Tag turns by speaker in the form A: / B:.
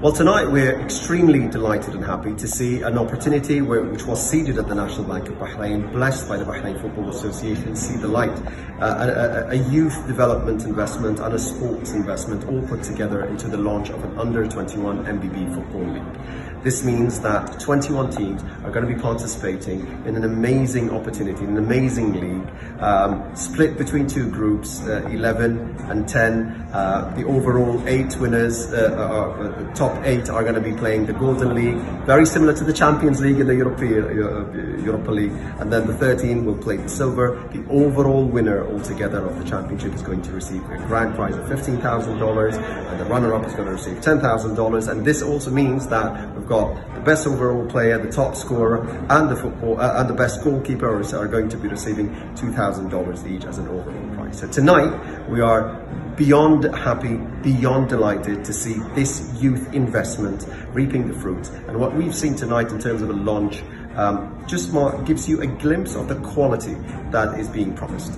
A: Well, tonight we're extremely delighted and happy to see an opportunity which was seeded at the National Bank of Bahrain, blessed by the Bahrain Football Association, see the light. Uh, a, a, youth development investment and a sports investment all put together into the launch of an under 21 NBB Football League. This means that 21 teams are going to be participating in an amazing opportunity, an amazing league, um, split between two groups, uh, 11 and 10. Uh, the overall eight winners, uh, are, uh, top eight are going to be playing the Golden League, very similar to the Champions League in the European, uh, Europa League. And then the 13 will play the silver. The overall winner altogether of the championship is going to receive a grand prize of $15,000 and the runner-up is going to receive $10,000. And this also means that we've got the best overall player, the top scorer, and the football uh, and the best goalkeeper are going to be receiving $2,000 each as an overall prize. So tonight we are beyond happy, beyond delighted to see this youth investment reaping the fruits. And what we've seen tonight in terms of a launch um, just more gives you a glimpse of the quality that is being promised.